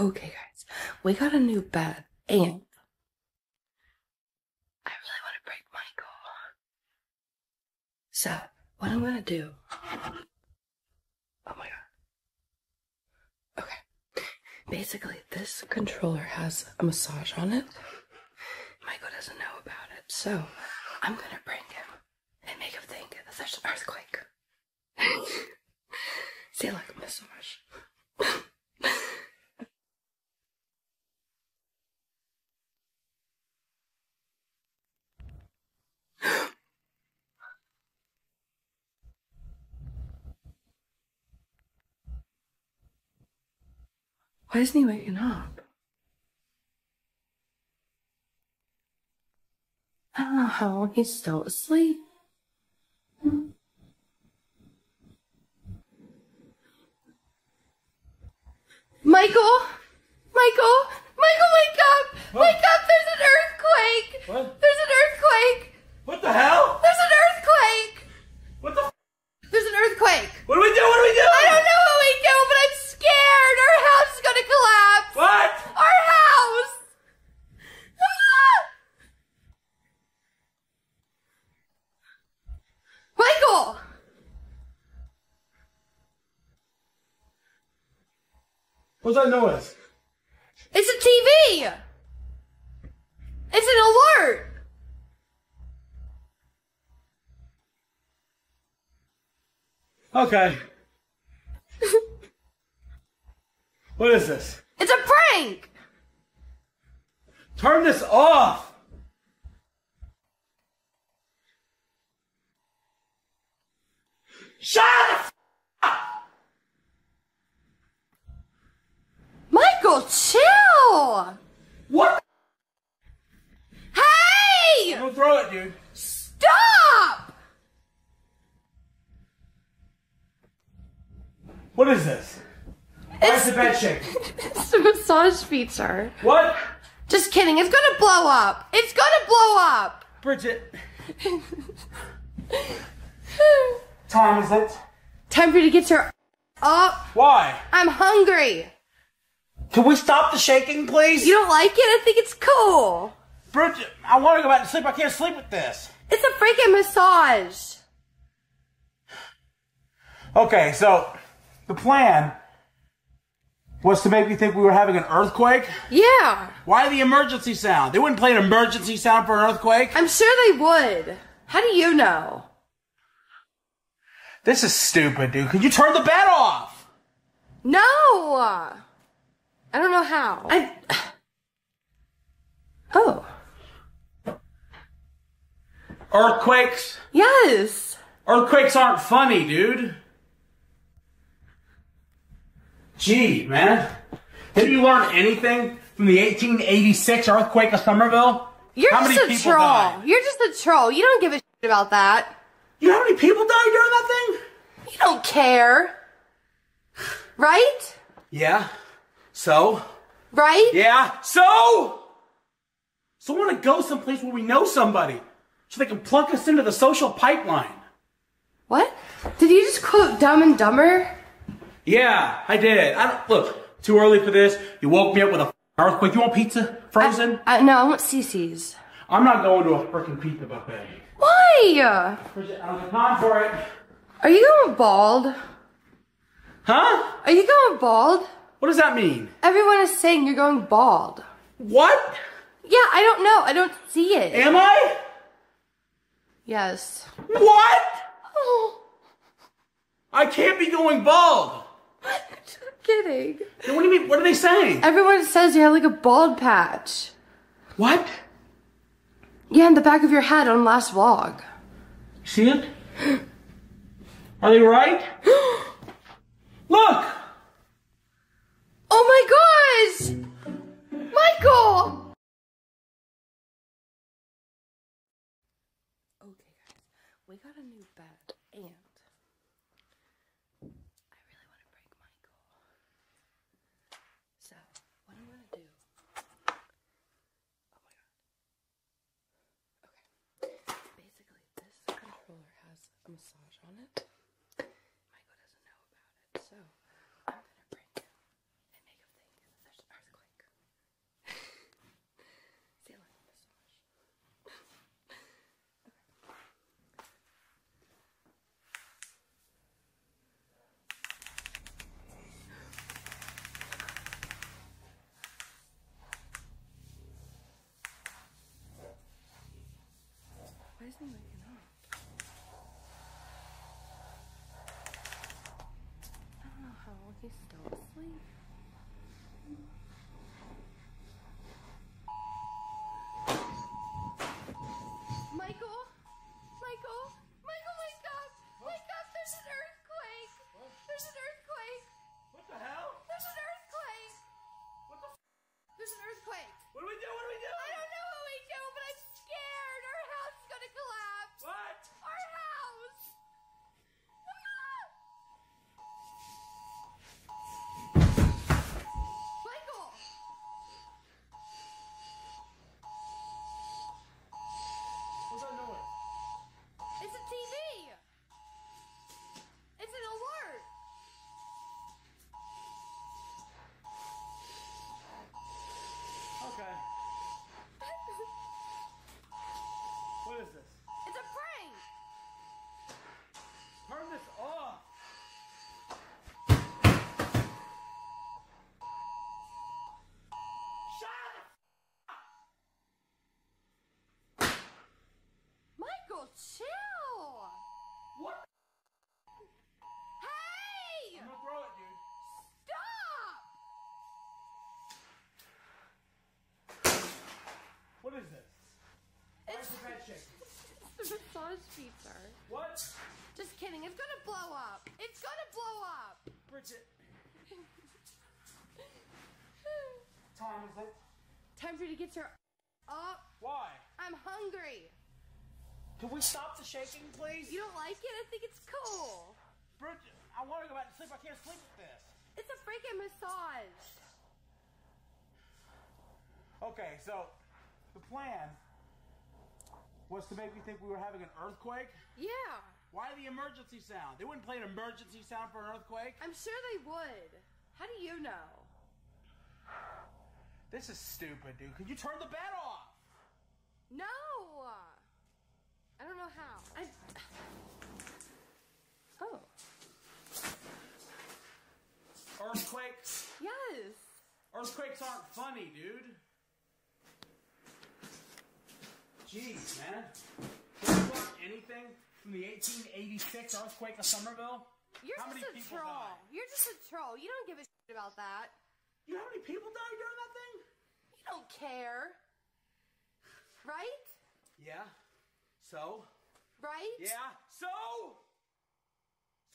Okay, guys, we got a new bed, and oh. I really want to break Michael. So, what I'm gonna do. Oh my god. Okay. Basically, this controller has a massage on it. Michael doesn't know about it, so I'm gonna break him and make him think that there's an earthquake. See, like a massage. Why isn't he waking up? Oh, he's still asleep. Michael! Michael! Michael, wake up! What? Wake up! There's an earthquake! What? There's an earthquake! What the hell? There's an earthquake! What the? There's an earthquake! what do we do? What do we do? I don't know what we do, but I'm scared! Our house is gonna collapse! What? Our house! Ah! Michael! What's that noise? It's a TV! It's an alert! Okay. what is this? It's a prank! Turn this off. Shut the f- Michael, chill! What? Hey! Don't throw it, dude. Stop! What is this? Is the bed shaking? It's a massage feature. What? Just kidding, it's gonna blow up! It's gonna blow up! Bridget. Time is it? Time for you to get your up. Why? I'm hungry. Can we stop the shaking, please? You don't like it? I think it's cool. Bridget, I want to go back to sleep. I can't sleep with this. It's a freaking massage. Okay, so the plan was to make me think we were having an earthquake. Yeah, Why the emergency sound? They wouldn't play an emergency sound for an earthquake. I'm sure they would. How do you know? This is stupid, dude. Could you turn the bed off? No! I don't know how. I. Oh. Earthquakes? Yes! Earthquakes aren't funny, dude. Gee, man. Did you learn anything from the 1886 earthquake of Summerville? You're How many just a troll. died? You're just a troll. You don't give a shit about that. You know how many people died during that thing? You don't care. Right? Yeah. So? Right? Yeah. So? So I want to go someplace where we know somebody. So they can plunk us into the social pipeline. What? Did you just quote Dumb and Dumber? Yeah, I did. I don't, look, too early for this. You woke me up with a earthquake. You want pizza? Frozen? I, no, I want Cicis. I'm not going to a freaking pizza buffet. Why? I don't have time for it. Are you going bald? Huh? Are you going bald? What does that mean? Everyone is saying you're going bald. What? Yeah, I don't know. I don't see it. Am I? yes. What? Oh, I can't be going bald. Kidding. Then What do you mean? What are they saying? Everyone says you have like a bald patch. What? Yeah, in the back of your head on last vlog. See it? Are they right? Look! Oh my gosh! Michael! on it. Michael doesn't know about it, so I'm gonna prank him and make him think there's an earthquake. See you later, Miss Why isn't he like He's still asleep. Chill! What? Hey! I'm gonna throw it, dude. Stop! What is this? It's, is the bed it's the massage feature. What? Just kidding, it's gonna blow up! It's gonna blow up! Bridget. Time is it? Time for you to get your up. Why? I'm hungry. Can we stop the shaking, please? You don't like it? I think it's cool. Bridget, I want to go back to sleep. I can't sleep with this. It's a freaking massage. Okay, so the plan was to make me think we were having an earthquake. Yeah, Why the emergency sound? They wouldn't play an emergency sound for an earthquake. I'm sure they would. How do you know? This is stupid, dude. Could you turn the bed off? No! I don't know how. I. Oh, Earthquakes? yes! Earthquakes aren't funny, dude. Jeez, man. Can you watch anything from the 1886 earthquake of Summerville? You're How just many a people troll. died? You're just a troll. You don't give a shit about that. You know how many people died during that thing? You don't care. Right? Yeah. So? Right? Yeah. So?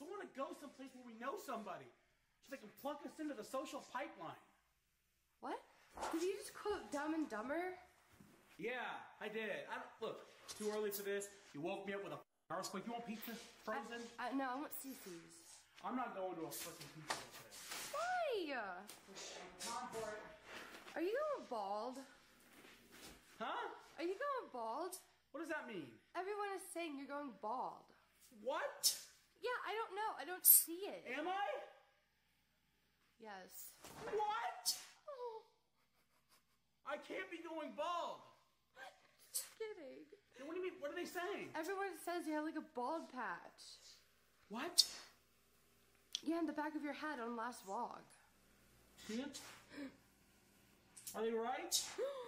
So I want to go someplace where we know somebody. So they can plug us into the social pipeline. What? Did you just quote Dumb and Dumber? Yeah, I did. I don't, look, too early for this. You woke me up with a earthquake. You want pizza? Frozen? I, no, I want Cicis. I'm not going to a freaking pizza place. Why? Time for it. Are you going bald? Huh? Are you going bald? What does that mean? Everyone is saying you're going bald. What? Yeah, I don't know. I don't see it. Am I? Yes. What? Oh, I can't be going bald. just kidding. What do you mean? What are they saying? Everyone says you have like a bald patch. What? Yeah, in the back of your head on last vlog. See it? Are they right?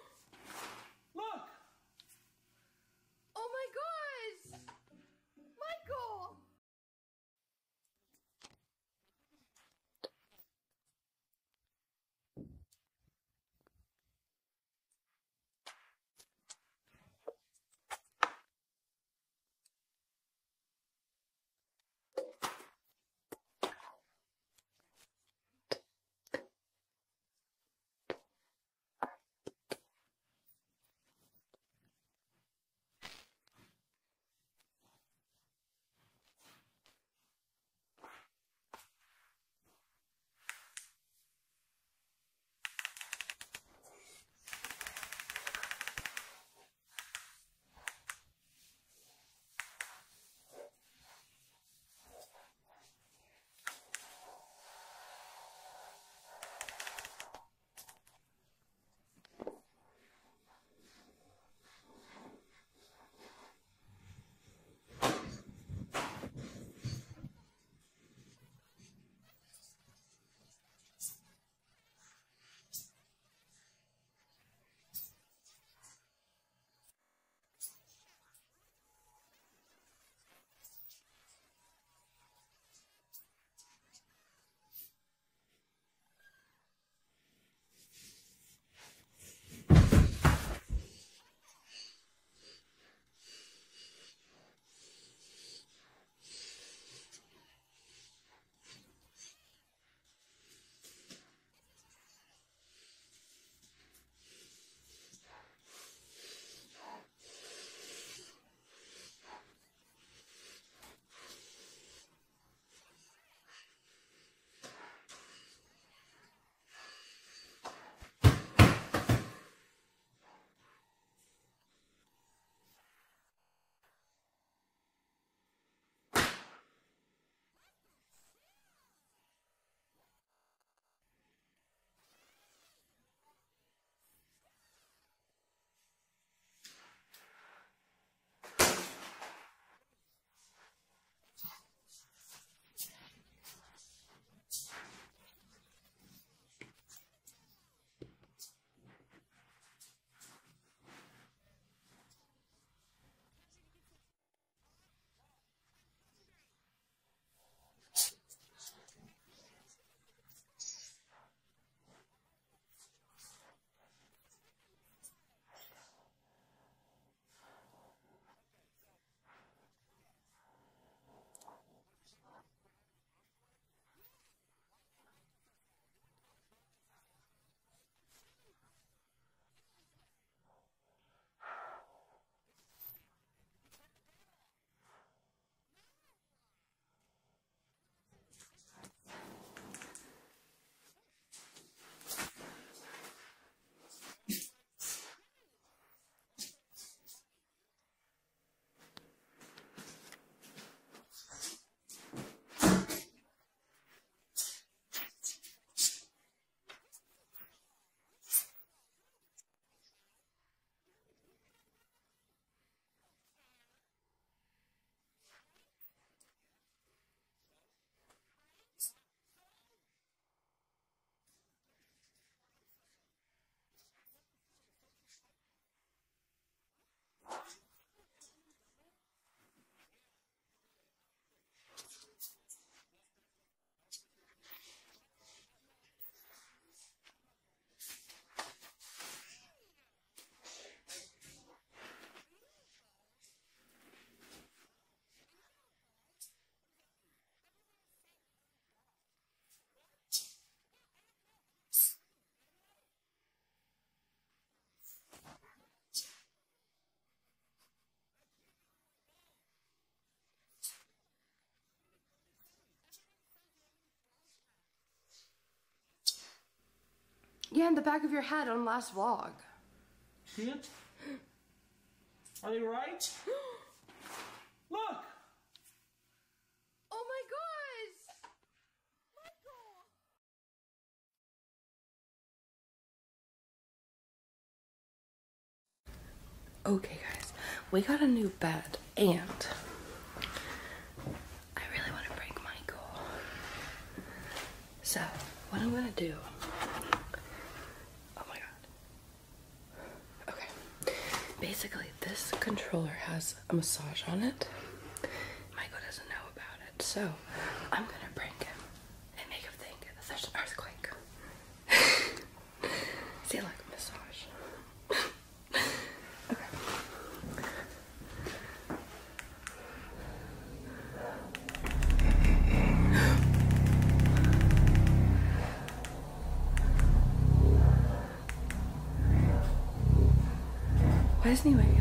Yeah, in the back of your head on last vlog. See it? Are they right? Look! Oh my gosh! Okay, guys, we got a new bed, and I really want to break Michael. So, what I'm gonna do. Oh my god. Okay. Basically, this controller has a massage on it. Michael doesn't know about it, so I'm gonna prank him and make him think that there's an earthquake. See, like a massage. okay. Why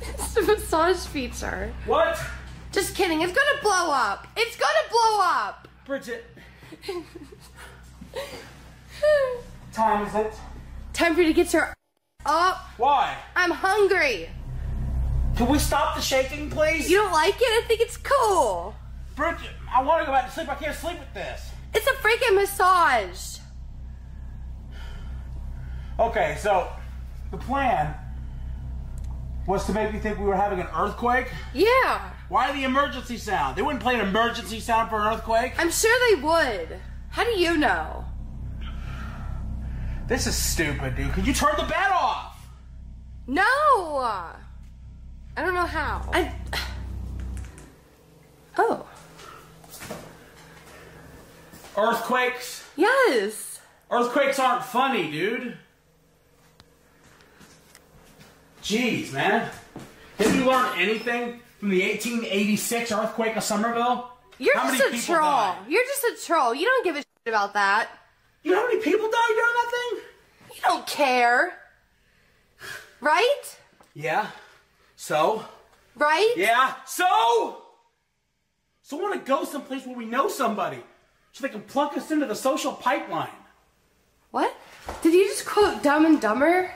It's a massage feature. What? Just kidding, it's gonna blow up! It's gonna blow up! Bridget. Time is it? Time for you to get your up. Why? I'm hungry. Can we stop the shaking, please? You don't like it? I think it's cool. Bridget, I want to go back to sleep. I can't sleep with this. It's a freaking massage. Okay, so the plan was to make me think we were having an earthquake. Yeah, Why the emergency sound? They wouldn't play an emergency sound for an earthquake. I'm sure they would. How do you know? This is stupid, dude. Could you turn the bed off? No! I don't know how. I. Oh, Earthquakes? yes. Earthquakes aren't funny, dude. Jeez, man. Didn't you learn anything from the 1886 earthquake of Summerville? You're How many just a troll. died? You're just a troll. You don't give a shit about that. You know how many people died during that thing? You don't care. Right? Yeah. So? Right? Yeah. So? So I want to go someplace where we know somebody, so they can plunk us into the social pipeline. What? Did you just quote Dumb and Dumber?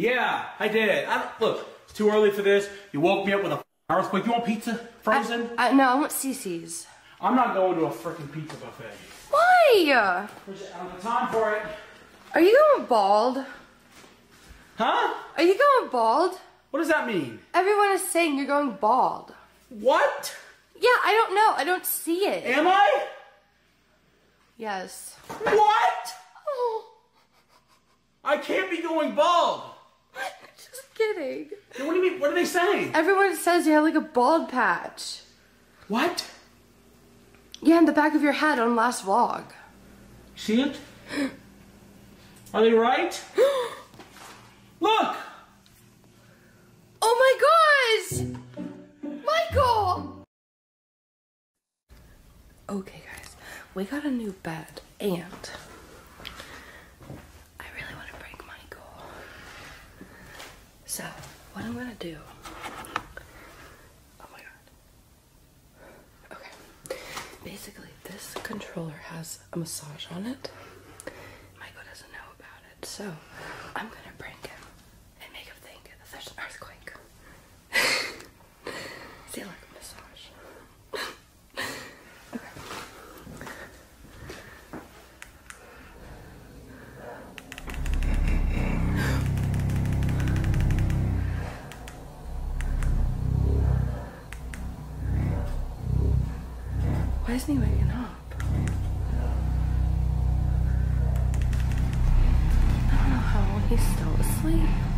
Yeah, I did. I don't, look, it's too early for this. You woke me up with a earthquake. You want pizza? Frozen? I, no, I want Cicis. I'm not going to a freaking pizza buffet. Why? I don't have time for it. Are you going bald? Huh? Are you going bald? What does that mean? Everyone is saying you're going bald. What? Yeah, I don't know. I don't see it. Am I? Yes. What? Oh, I can't be going bald. just kidding. Then What do you mean? What are they saying? Everyone says you have like a bald patch. What? Yeah, in the back of your head on last vlog. See it? Are they right? Look! Oh my gosh! Michael! Okay, guys, we got a new bed, and I really want to break Michael. So, what I'm gonna do. Oh my god. Okay. Basically, this controller has a massage on it. Michael doesn't know about it, so I'm gonna prank him and make him think that there's an earthquake. See, like a massage. okay. Why isn't he waking up? I don't know how he's still asleep.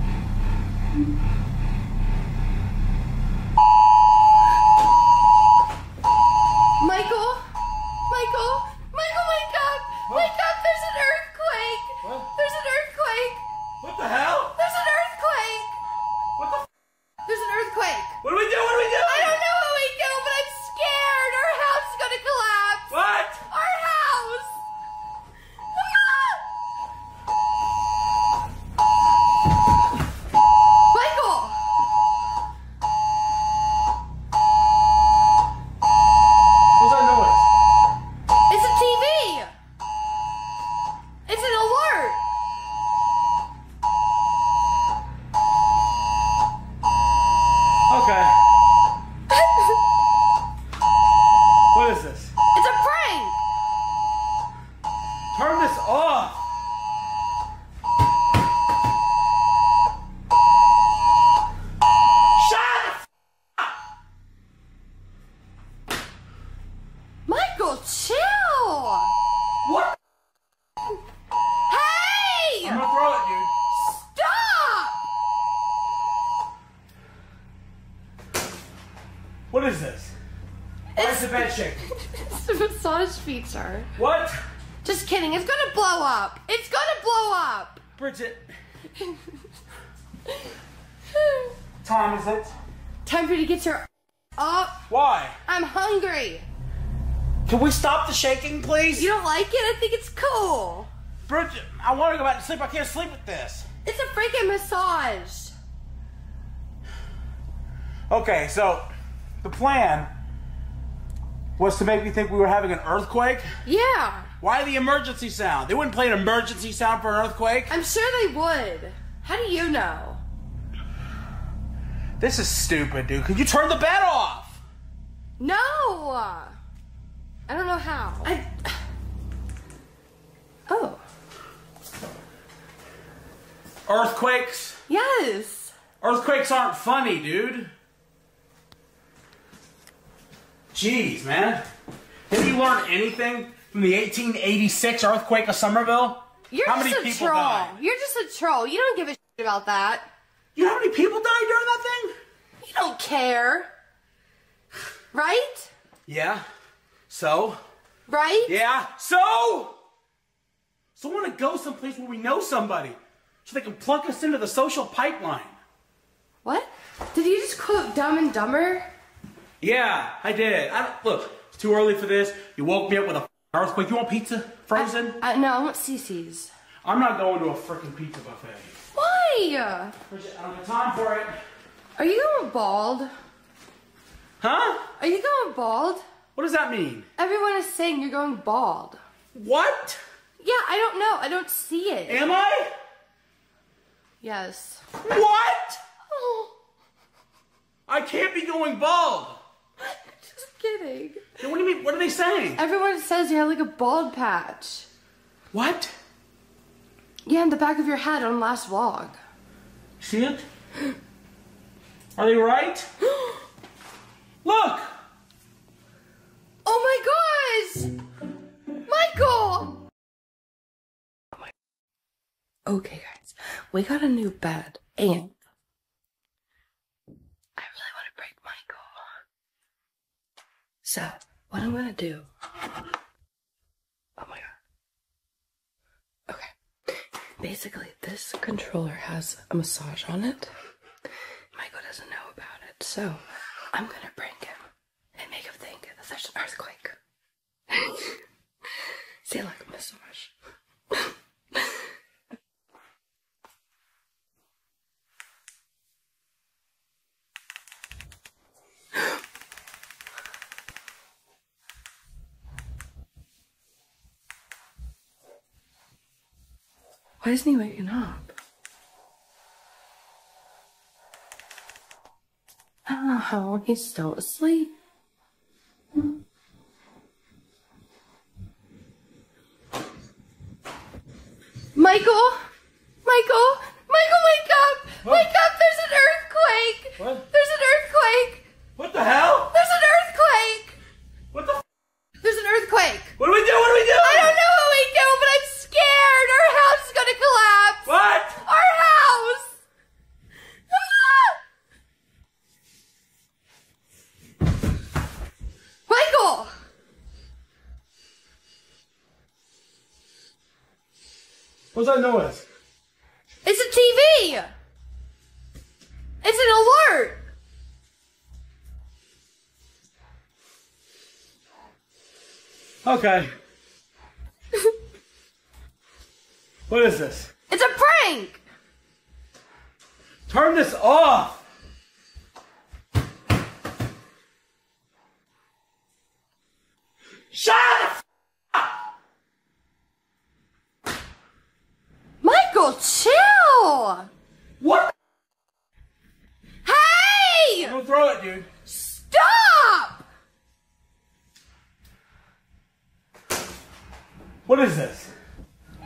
Shaking, please? You don't like it? I think it's cool. Bridget, I want to go back to sleep. I can't sleep with this. It's a freaking massage. Okay, so the plan was to make me think we were having an earthquake. Yeah, Why the emergency sound? They wouldn't play an emergency sound for an earthquake. I'm sure they would. How do you know? This is stupid, dude. Could you turn the bed off? No! I don't know how. I. Oh. Earthquakes? Yes! Earthquakes aren't funny, dude. Jeez, man. Have you learned anything from the 1886 earthquake of Summerville? You're How just many a people troll. died? You're just a troll. You don't give a shit about that. You know how many people died during that thing? You don't care. Right? Yeah. So? Right? Yeah. So? So I want to go someplace where we know somebody so they can plug us into the social pipeline. What? Did you just quote Dumb and Dumber? Yeah, I did. I look, it's too early for this. You woke me up with a earthquake. You want pizza? Frozen? I, no, I want Cicis. I'm not going to a freaking pizza buffet. Why? Bridget, I don't have time for it. Are you going bald? Huh? Are you going bald? What does that mean? Everyone is saying you're going bald. What? Yeah, I don't know. I don't see it. Am I? Yes. What? Oh, I can't be going bald. just kidding. What do you mean? What are they saying? Everyone says you have like a bald patch. What? Yeah, in the back of your head on last vlog. See it? Are they right? Look! Oh my gosh! Michael! Okay, guys, we got a new bed, and I really want to break Michael. So, what I'm gonna do. Oh my god. Okay. Basically, this controller has a massage on it. Michael doesn't know about it, so I'm gonna prank him and make him think that there's an earthquake. See, like a massage. Why isn't he waking up? Ah, oh, he's still asleep. Michael! Michael! Michael, wake up! What? Wake up! There's an earthquake! What? There's an earthquake! What the hell? There's an earthquake! What the? F- There's an earthquake! what do we do? What do we do? I don't know what we do, but I'm scared! Our house is gonna collapse! What? Our house! Ah! Michael! What's that noise? It's a TV! It's an alert! Okay. what is this? It's a prank! Turn this off. Shut the f- Michael, chill! What? Hey! Don't throw it, dude. Stop! What is this?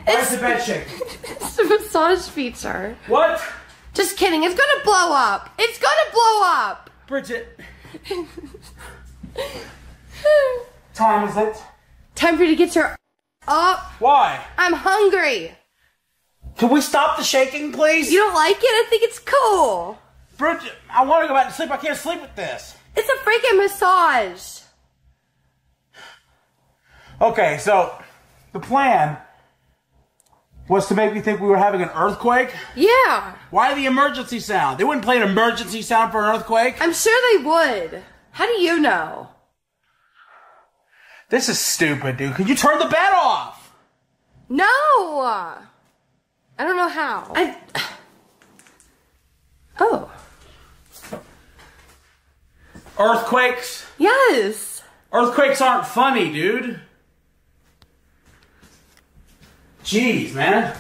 Why is the bed shaking? It's a massage feature. What? Just kidding, it's gonna blow up! It's gonna blow up! Bridget. Time is it? Time for you to get your up. Why? I'm hungry. Can we stop the shaking, please? You don't like it? I think it's cool. Bridget, I want to go back to sleep. I can't sleep with this. It's a freaking massage. Okay, so the plan was to make me think we were having an earthquake. Yeah, Why the emergency sound? They wouldn't play an emergency sound for an earthquake. I'm sure they would. How do you know? This is stupid, dude. Could you turn the bed off? No! I don't know how. I. Oh, Earthquakes? yes. Earthquakes aren't funny, dude. Jeez, man.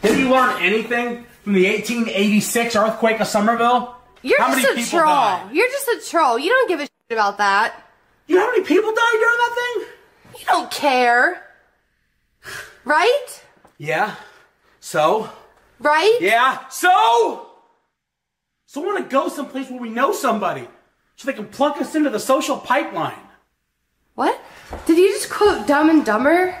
Did you learn anything from the 1886 earthquake of Summerville? You're How many just a troll. died? You're just a troll. You don't give a shit about that. You know how many people died during that thing? You don't care. Right? Yeah. So? Right? Yeah. So? So I want to go someplace where we know somebody. So they can plunk us into the social pipeline. What? Did you just quote Dumb and Dumber?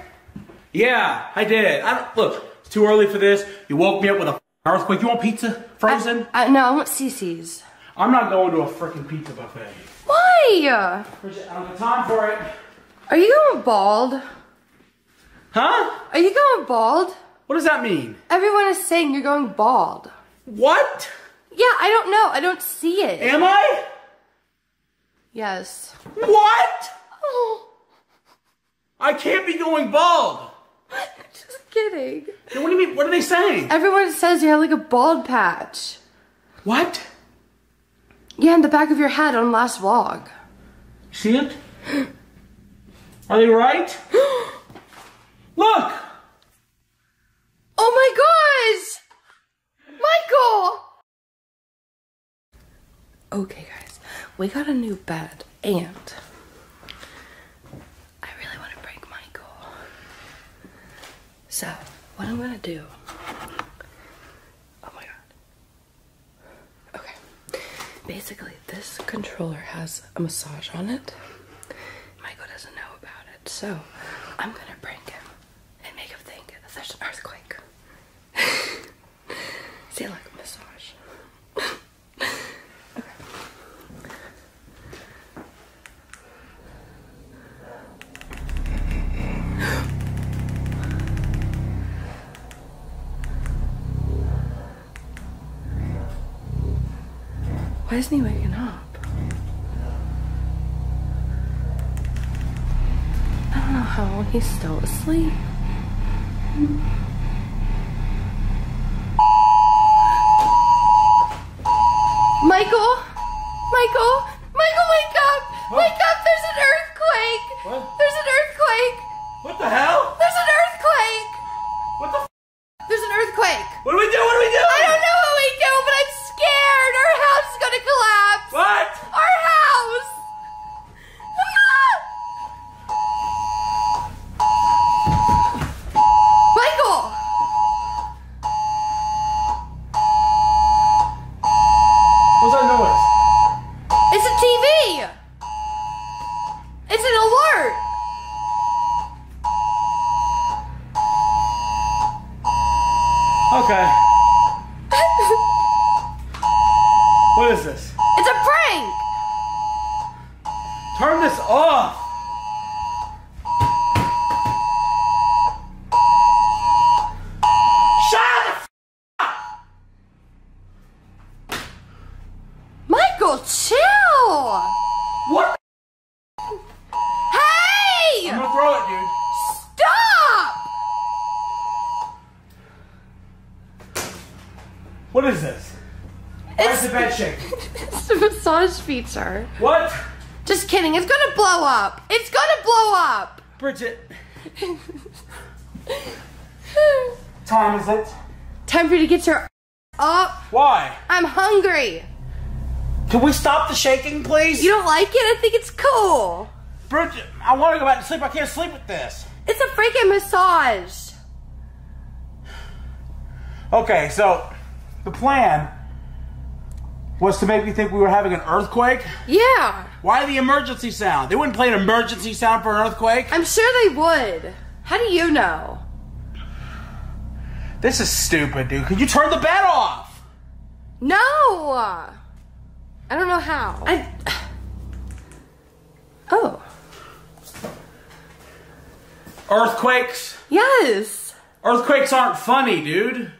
Yeah, I did. I don't, look, it's too early for this. You woke me up with a earthquake. You want pizza? Frozen? I, I, no, I want Cicis. I'm not going to a freaking pizza buffet. Why? Bridget, I don't have time for it. Are you going bald? Huh? Are you going bald? What does that mean? Everyone is saying you're going bald. What? Yeah, I don't know. I don't see it. Am I? Yes. What? Oh, I can't be going bald. Kidding. What do you mean? What are they saying? Everyone says you have like a bald patch. What? Yeah, in the back of your head on last vlog. See it? Are they right? Look! Oh my gosh! Michael! Okay, guys, we got a new bed and I really want to prank Michael. So, what I'm gonna do. Oh my god. Okay. Basically, this controller has a massage on it. Michael doesn't know about it, so I'm gonna prank him and make him think that there's an earthquake. See, like a massage. Why isn't he waking up? I don't know how he's still asleep. Michael! Michael! Okay. What is this? It's a prank! Turn this off. Shut the f- Michael, chill! What? Hey! I'm gonna throw it, dude. Stop! What is this? Why is the bed shaking? It's a feature. What? Just kidding, it's gonna blow up! It's gonna blow up! Bridget. Time is it? Time for you to get your up. Why? I'm hungry. Can we stop the shaking, please? You don't like it? I think it's cool. Bridget, I want to go back to sleep. I can't sleep with this. It's a freaking massage. Okay, so the plan was to make me think we were having an earthquake. Yeah, Why the emergency sound? They wouldn't play an emergency sound for an earthquake. I'm sure they would. How do you know? This is stupid, dude. Could you turn the bed off? No! I don't know how. I. Oh, Earthquakes? yes. Earthquakes aren't funny, dude.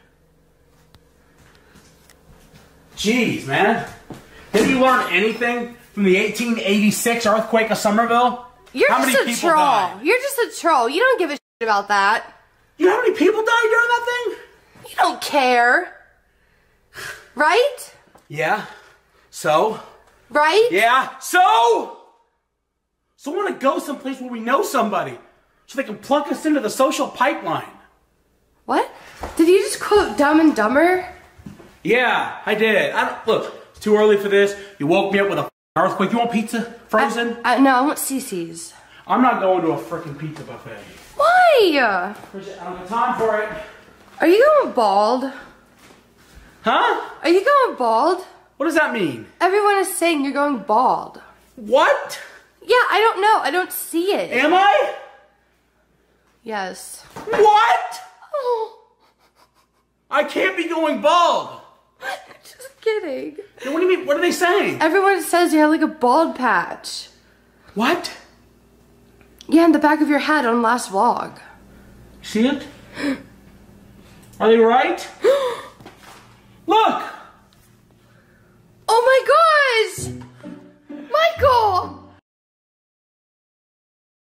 Jeez, man. Have you learn anything from the 1886 earthquake of Summerville? You're How many just a troll. died? You're just a troll. You don't give a shit about that. You know how many people died during that thing? You don't care. Right? Yeah. So? Right? Yeah. So? So I want to go someplace where we know somebody so they can plunk us into the social pipeline. What? Did you just quote Dumb and Dumber? Yeah, I did. I don't, look, it's too early for this. You woke me up with a earthquake. You want pizza? Frozen? Uh, no, I want Cicis. I'm not going to a freaking pizza buffet. Why? I don't have time for it. Are you going bald? Huh? Are you going bald? What does that mean? Everyone is saying you're going bald. What? Yeah, I don't know. I don't see it. Am I? Yes. What? Oh, I can't be going bald. Just kidding. What do you mean? What are they saying? Everyone says you have like a bald patch. What? Yeah, in the back of your head on last vlog. See it? Are they right? Look! Oh my gosh! Michael!